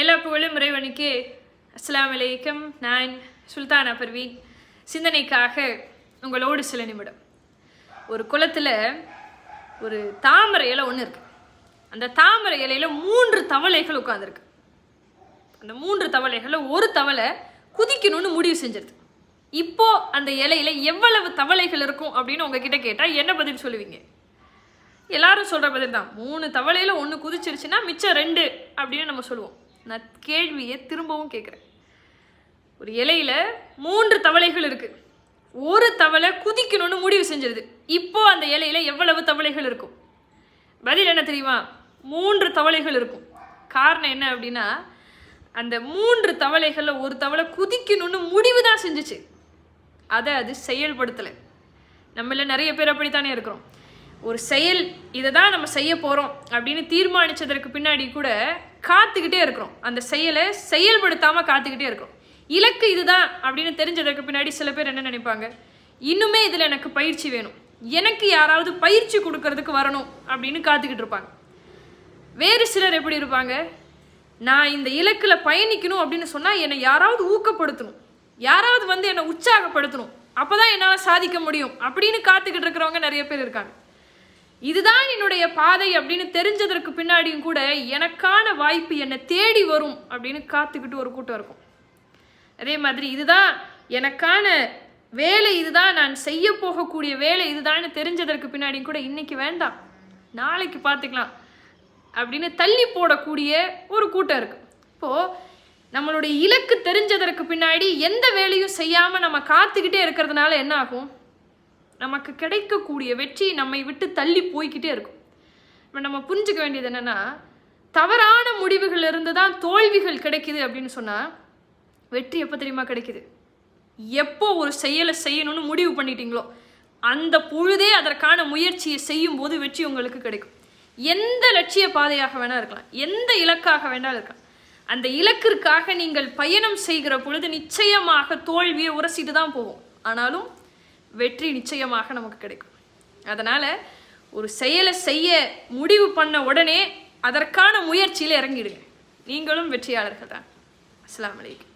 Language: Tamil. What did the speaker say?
எல்லா புகழும் இறைவனுக்கு அஸ்லாம் வலைக்கம் நான் சுல்தானா பர்வீன் சிந்தனைக்காக உங்களோடு சில நிமிடம். ஒரு குளத்தில் ஒரு தாமரை இலை ஒன்று இருக்கு. அந்த தாமரை இலையில் மூன்று தவளைகள் உட்காந்துருக்கு அந்த மூன்று தவளைகளில் ஒரு தவளை குதிக்கணும்னு முடிவு செஞ்சிருது. இப்போ அந்த இலையில் எவ்வளவு தவளைகள் இருக்கும் அப்படின்னு உங்ககிட்ட கேட்டால் என்ன பதில் சொல்லுவீங்க? எல்லாரும் சொல்கிற பதில் தான். மூணு தவளையில் ஒன்று குதிச்சிருச்சுன்னா மிச்சம் ரெண்டு அப்படின்னு நம்ம சொல்லுவோம். நான் கேள்வியை திரும்பவும் கேட்குறேன் ஒரு இலையில மூன்று தவளைகள் இருக்குது ஒரு தவளை குதிக்கணும்னு முடிவு செஞ்சிருது. இப்போது அந்த இலையில எவ்வளவு தவளைகள் இருக்கும்? பதில் என்ன தெரியுமா? மூன்று தவளைகள் இருக்கும். காரணம் என்ன அப்படின்னா அந்த மூன்று தவளைகளில் ஒரு தவளை குதிக்கணும்னு முடிவு தான் செஞ்சுச்சு. அதை அது செயல்படுத்தலை. நம்மள நிறைய பேர் அப்படித்தானே இருக்கிறோம். ஒரு செயல் இதை தான் நம்ம செய்ய போகிறோம் அப்படின்னு தீர்மானித்ததற்கு பின்னாடி கூட காத்துக்கிட்டே இருக்கிறோம். அந்த செயலை செயல்படுத்தாமல் காத்துக்கிட்டே இருக்கிறோம். இலக்கு இதுதான் அப்படின்னு தெரிஞ்சதற்கு பின்னாடி சில பேர் என்ன நினைப்பாங்க? இன்னுமே இதில் எனக்கு பயிற்சி வேணும். எனக்கு யாராவது பயிற்சி கொடுக்கறதுக்கு வரணும் அப்படின்னு காத்துக்கிட்டு இருப்பாங்க. வேறு சிலர் எப்படி இருப்பாங்க? நான் இந்த இலக்கில் பயணிக்கணும் அப்படின்னு சொன்னால் என்னை யாராவது ஊக்கப்படுத்தணும். யாராவது வந்து என்னை உற்சாகப்படுத்தணும். அப்போ தான் என்னால் சாதிக்க முடியும் அப்படின்னு காத்துக்கிட்டு இருக்கிறவங்க நிறைய பேர் இருக்காங்க. இதுதான் என்னுடைய பாதை அப்படின்னு தெரிஞ்சதற்கு பின்னாடியும் கூட எனக்கான வாய்ப்பு என்னை தேடி வரும் அப்படின்னு காத்துக்கிட்டு ஒரு கூட்டம் இருக்கும். அதே மாதிரி இதுதான் எனக்கான வேலை இதுதான் நான் செய்ய போகக்கூடிய வேலை இதுதான்னு தெரிஞ்சதற்கு பின்னாடியும் கூட இன்னைக்கு வேண்டாம் நாளைக்கு பார்த்துக்கலாம் அப்படின்னு தள்ளி போடக்கூடிய ஒரு கூட்டம் இருக்கு. இப்போ நம்மளுடைய இலக்கு தெரிஞ்சதற்கு பின்னாடி எந்த வேலையும் செய்யாம நம்ம காத்துக்கிட்டே இருக்கிறதுனால என்ன ஆகும்? நமக்கு கிடைக்கக்கூடிய வெற்றி நம்மை விட்டு தள்ளி போய்க்கிட்டே இருக்கும். இப்போ நம்ம புரிஞ்சுக்க வேண்டியது என்னென்னா தவறான முடிவுகள் இருந்து தான் தோல்விகள் கிடைக்குது அப்படின்னு சொன்னால் வெற்றி எப்போ தெரியுமா கிடைக்குது? எப்போ ஒரு செயலை செய்யணும்னு முடிவு பண்ணிட்டீங்களோ அந்த பொழுதே அதற்கான முயற்சியை செய்யும் போது வெற்றி உங்களுக்கு கிடைக்கும். எந்த லட்சிய பாதையாக வேணால் இருக்கலாம் எந்த இலக்காக வேணாலும் இருக்கலாம். அந்த இலக்கிற்காக நீங்கள் பயணம் செய்கிற பொழுது நிச்சயமாக தோல்வியை உரசிட்டு தான் போவோம். ஆனாலும் வெற்றி நிச்சயமாக நமக்கு கிடைக்கும். அதனால் ஒரு செயலை செய்ய முடிவு பண்ண உடனே அதற்கான முயற்சியில் இறங்கிடுங்க. நீங்களும் வெற்றியாளர்கள் தான். அஸ்லாம் அலைக்கும்.